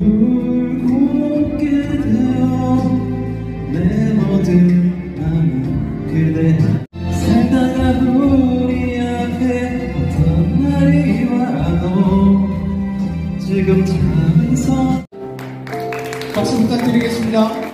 울고게 되어 내 모든 마음 그대 살다가 우리 앞에 어떤 날이 와도 지금 자면서 박수 부탁드리겠습니다.